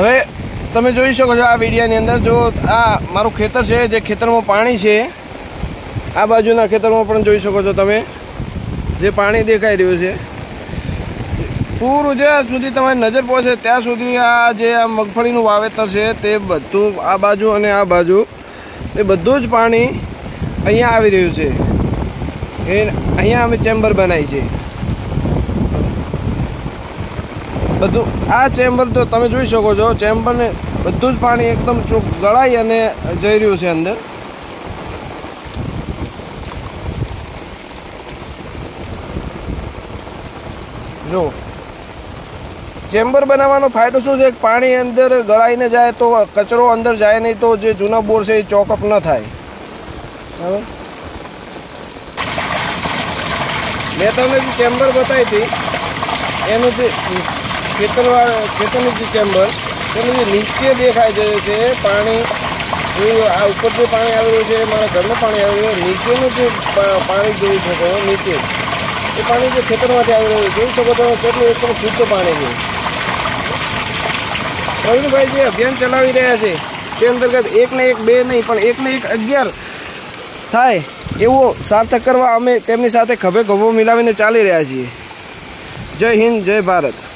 હવે તમે જોઈ શકો છો આ વિડીયાની અંદર જો આ મારું ખેતર છે, જે ખેતરમાં પાણી છે, આ બાજુના ખેતરમાં પણ જોઈ શકો છો તમે, જે પાણી દેખાઈ રહ્યું છે. પૂરું જ્યાં સુધી તમારી નજર પહોંચે, ત્યાં સુધી આ જે આ મગફળીનું વાવેતર છે, તે બધું આ બાજુ અને આ બાજુ, એ બધું જ પાણી અહીંયા આવી રહ્યું છે. એ અહીંયા અમે ચેમ્બર બનાવી છે. બધું આ ચેમ્બર તો તમે જોઈ શકો છો. ચેમ્બરને બધું જ પાણી એકદમ ચોક ગળાઈ અને જઈ રહ્યું છે અંદર. જો. ચેમ્બર બનાવવાનો ફાયદો શું છે? પાણી અંદર ગળાઈને જાય તો કચરો અંદર જાય નહીં તો જે જૂના બોર છે એ ચોકઅપ ન થાય. બરાબર? મેં તમને જે ચેમ્બર બતાવી હતી, એનું જે ખેતરવાળ ખેતરની જે ચેમ્બર તેનું જે નીચે દેખાય છે છે, પાણી જોયું આ ઉપર જે પાણી આવી રહ્યું છે, મારા ઘરનું પાણી આવેલું છે, નીચેનું જે પાણી જોઈ શકો નીચે. એ પાણી જે ખેતરમાંથી આવી રહ્યું જોઈ શકો તમે કેટલું એકદમ શુદ્ધ પાણી છે. પ્રવીણભાઈ જે અભિયાન ચલાવી રહ્યા છે, તે અંતર્ગત એક ને એક, બે નહીં, પણ એક ને એક અગિયાર થાય એવો સાર્થક કરવા અમે તેમની સાથે ખભે ખભો મિલાવીને ચાલી રહ્યા છીએ. જય હિન્દ, જય ભારત.